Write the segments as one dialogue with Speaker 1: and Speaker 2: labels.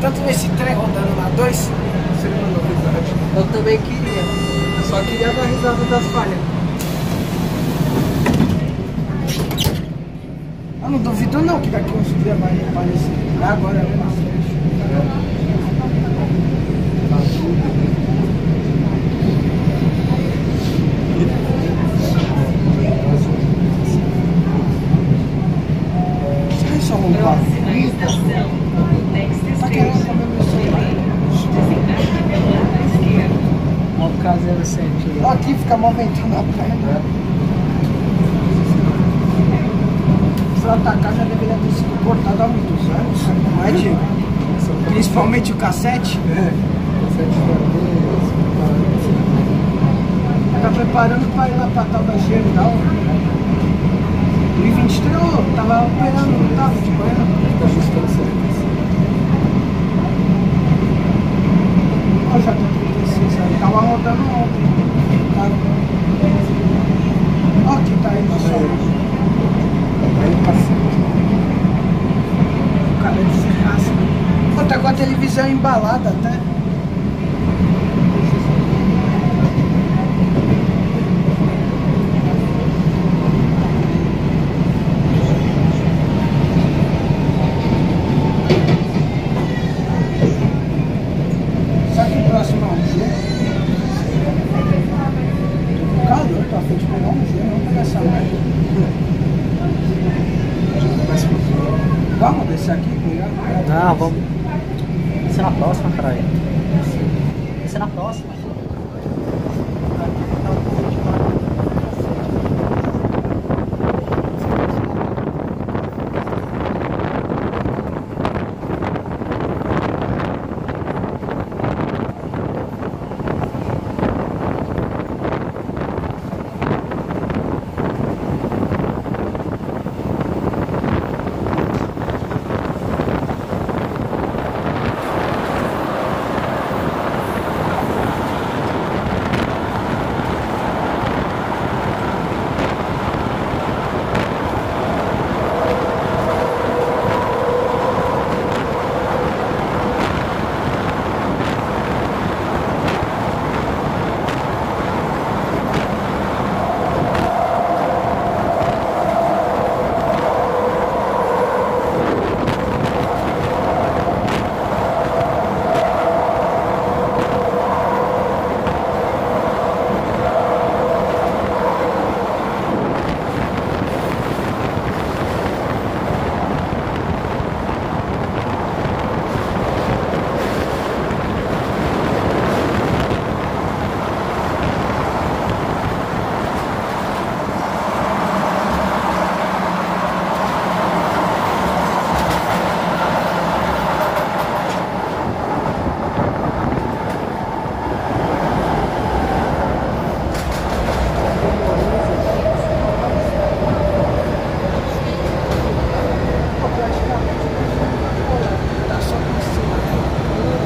Speaker 1: tanto ver esse trem rodando na 2.
Speaker 2: Seria uma novidade.
Speaker 3: Eu também queria. Eu só queria dar risada das falhas.
Speaker 1: Eu não duvido não que daqui uns dias vai aparecer. É agora mesmo. na Aqui fica mal ventando a perna. Se eu atacar já deveria ter sido cortado há muitos anos. Não é, Diego? Principalmente o cassete.
Speaker 2: É.
Speaker 1: Tá preparando pra ir lá pra tal da Gerdau. O I-20 estreou, tava operando, não tava de manhã.
Speaker 2: Tá ajustando certo.
Speaker 1: Ó, já tem 36 aí, tava rodando ontem. Tá. Ó, que tá aí no sol.
Speaker 2: Aí passa.
Speaker 1: O cara de ferraça. Pô, tá com a televisão embalada até. Só que o próximo é um G. Tô com calor, tô a fim de pegar um G, não vou pegar essa merda. Vamos descer aqui.
Speaker 3: Não, vamos. Ser na próxima, caralho. Vai ser na próxima.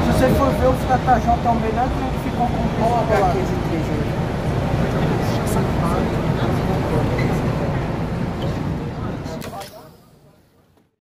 Speaker 3: Se você o FJ é que ficou com o HQ